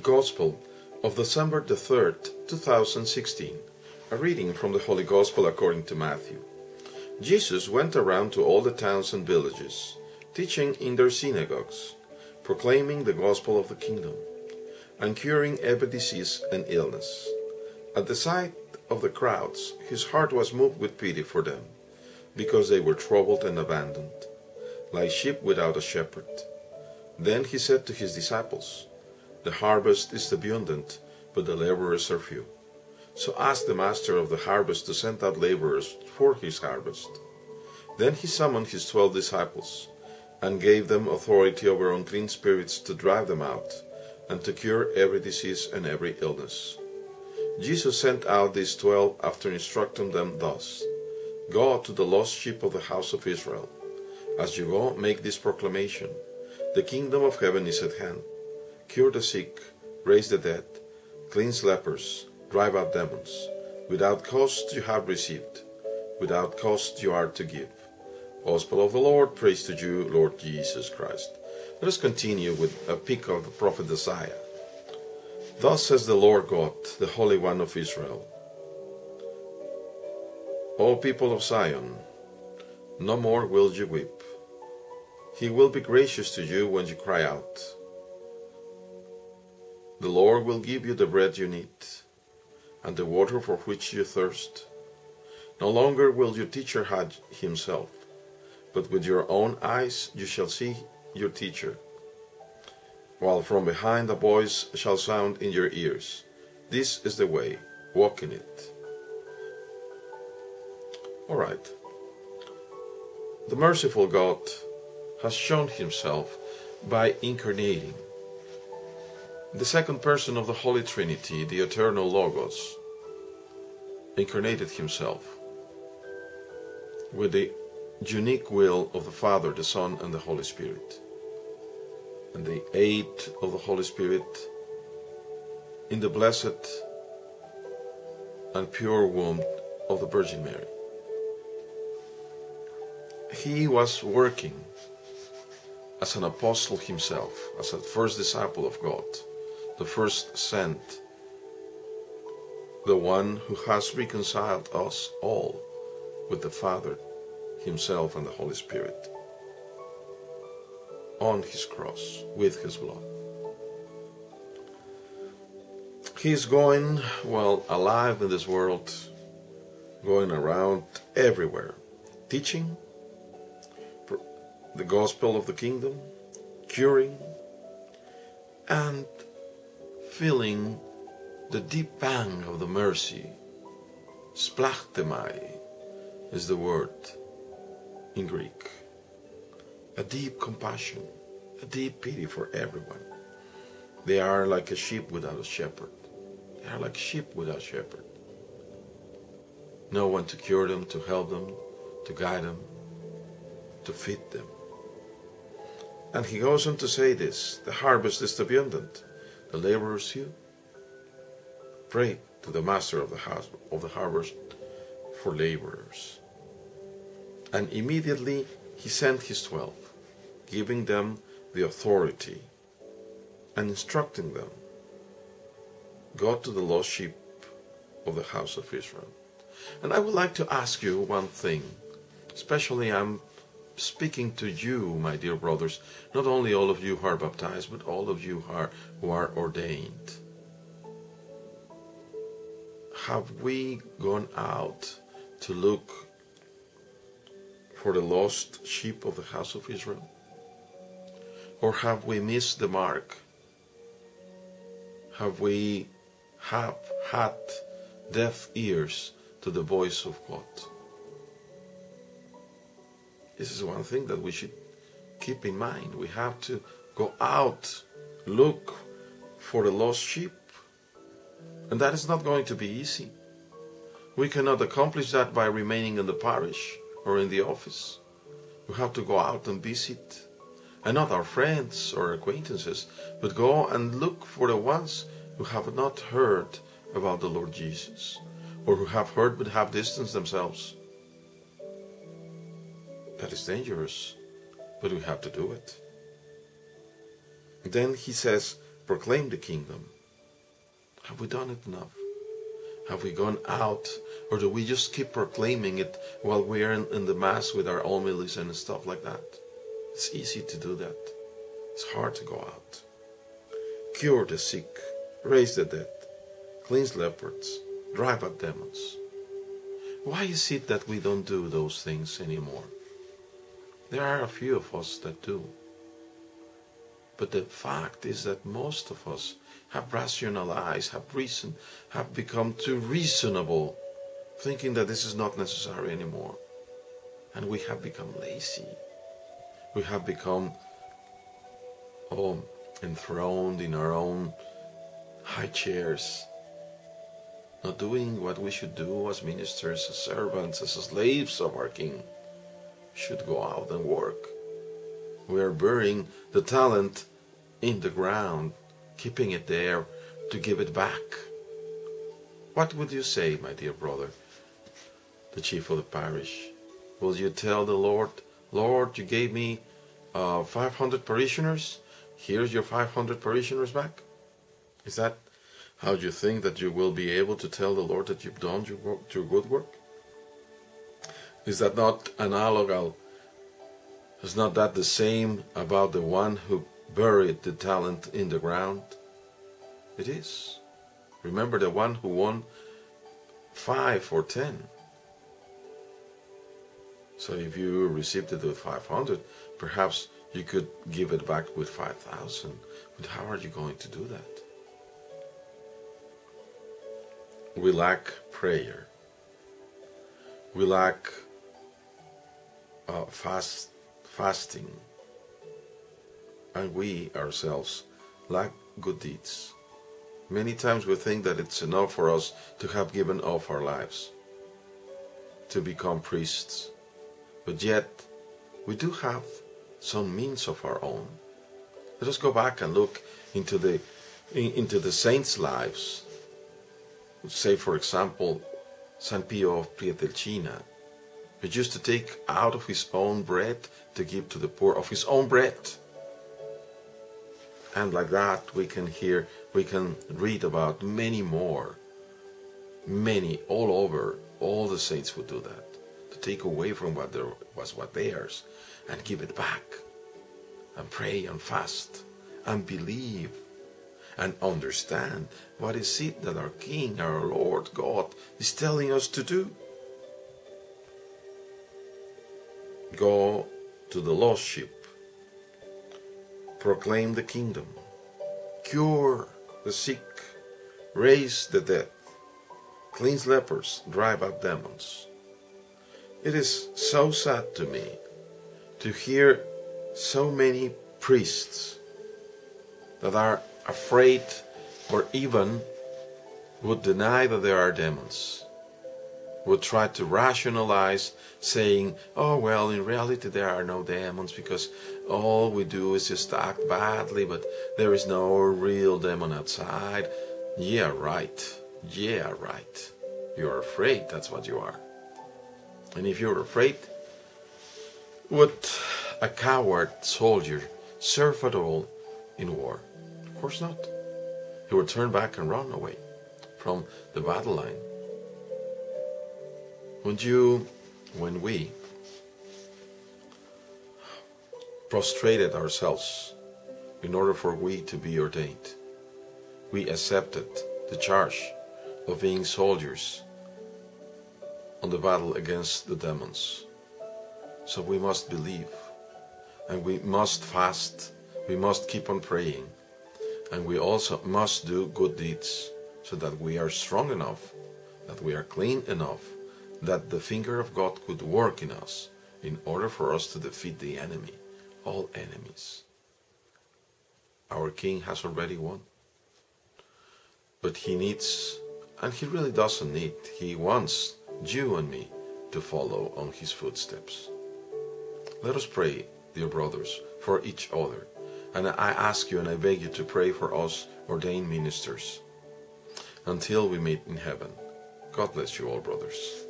Gospel of December the 3rd, 2016. A reading from the Holy Gospel according to Matthew. Jesus went around to all the towns and villages, teaching in their synagogues, proclaiming the gospel of the kingdom, and curing every disease and illness. At the sight of the crowds, his heart was moved with pity for them, because they were troubled and abandoned, like sheep without a shepherd. Then he said to his disciples, the harvest is abundant, but the laborers are few. So ask the master of the harvest to send out laborers for his harvest. Then he summoned his twelve disciples, and gave them authority over unclean spirits to drive them out, and to cure every disease and every illness. Jesus sent out these twelve after instructing them thus Go to the lost sheep of the house of Israel. As you go, make this proclamation The kingdom of heaven is at hand cure the sick, raise the dead, cleanse lepers, drive out demons. Without cost you have received, without cost you are to give. Gospel of the Lord, praise to you, Lord Jesus Christ. Let us continue with a pick of the prophet Isaiah. Thus says the Lord God, the Holy One of Israel. O people of Zion, no more will you weep. He will be gracious to you when you cry out. The Lord will give you the bread you need, and the water for which you thirst. No longer will your teacher hide himself, but with your own eyes you shall see your teacher. While from behind a voice shall sound in your ears, This is the way, walk in it. Alright. The merciful God has shown himself by incarnating the second person of the Holy Trinity, the eternal Logos, incarnated himself with the unique will of the Father, the Son, and the Holy Spirit, and the aid of the Holy Spirit in the blessed and pure womb of the Virgin Mary. He was working as an apostle himself, as a first disciple of God the first sent, the one who has reconciled us all with the Father, Himself, and the Holy Spirit on His cross with His blood. He is going, well, alive in this world, going around everywhere, teaching the gospel of the kingdom, curing, and feeling the deep pang of the mercy. Splachtemai is the word in Greek. A deep compassion, a deep pity for everyone. They are like a sheep without a shepherd. They are like sheep without a shepherd. No one to cure them, to help them, to guide them, to feed them. And he goes on to say this the harvest is abundant the laborers few. Pray to the master of the house of the harvest for laborers. And immediately he sent his twelve, giving them the authority and instructing them Go to the lost sheep of the house of Israel. And I would like to ask you one thing, especially I'm speaking to you, my dear brothers, not only all of you who are baptized, but all of you who are, who are ordained. Have we gone out to look for the lost sheep of the house of Israel? Or have we missed the mark? Have we have had deaf ears to the voice of God? This is one thing that we should keep in mind. We have to go out, look for the lost sheep. And that is not going to be easy. We cannot accomplish that by remaining in the parish or in the office. We have to go out and visit. And not our friends or acquaintances, but go and look for the ones who have not heard about the Lord Jesus, or who have heard but have distanced themselves. That is dangerous, but we have to do it. Then he says, proclaim the kingdom. Have we done it enough? Have we gone out, or do we just keep proclaiming it while we're in, in the mass with our homilies and stuff like that? It's easy to do that. It's hard to go out. Cure the sick, raise the dead, cleanse leopards, drive out demons. Why is it that we don't do those things anymore? There are a few of us that do. But the fact is that most of us have rationalized, have reason, have become too reasonable, thinking that this is not necessary anymore. And we have become lazy. We have become oh, enthroned in our own high chairs, not doing what we should do as ministers, as servants, as slaves of our King. Should go out and work. We are burying the talent in the ground, keeping it there to give it back. What would you say, my dear brother, the chief of the parish? Will you tell the Lord, Lord, you gave me uh, 500 parishioners? Here's your 500 parishioners back? Is that how you think that you will be able to tell the Lord that you've done your, work, your good work? Is that not analogous? Is not that the same about the one who buried the talent in the ground? It is. Remember the one who won five or ten. So if you received it with 500, perhaps you could give it back with 5,000. But how are you going to do that? We lack prayer. We lack uh, fast fasting and we ourselves lack good deeds. Many times we think that it's enough for us to have given off our lives, to become priests, but yet we do have some means of our own. Let us go back and look into the into the saints' lives. Say, for example, San Pio of Pietrelcina, who used to take out of his own bread to give to the poor, of his own bread and like that, we can hear, we can read about many more. Many, all over, all the saints would do that. To take away from what there was what theirs and give it back. And pray and fast and believe and understand what is it that our King, our Lord God, is telling us to do. Go to the lost sheep proclaim the kingdom, cure the sick, raise the dead, cleanse lepers, drive out demons. It is so sad to me to hear so many priests that are afraid or even would deny that there are demons would try to rationalize saying, oh, well, in reality there are no demons because all we do is just act badly, but there is no real demon outside. Yeah, right. Yeah, right. You're afraid, that's what you are. And if you're afraid, would a coward soldier serve at all in war? Of course not. He would turn back and run away from the battle line. When you, when we prostrated ourselves in order for we to be ordained, we accepted the charge of being soldiers on the battle against the demons. So we must believe and we must fast, we must keep on praying, and we also must do good deeds so that we are strong enough, that we are clean enough that the finger of God could work in us in order for us to defeat the enemy, all enemies. Our King has already won. But he needs, and he really doesn't need, he wants you and me to follow on his footsteps. Let us pray, dear brothers, for each other. And I ask you and I beg you to pray for us ordained ministers until we meet in heaven. God bless you all, brothers.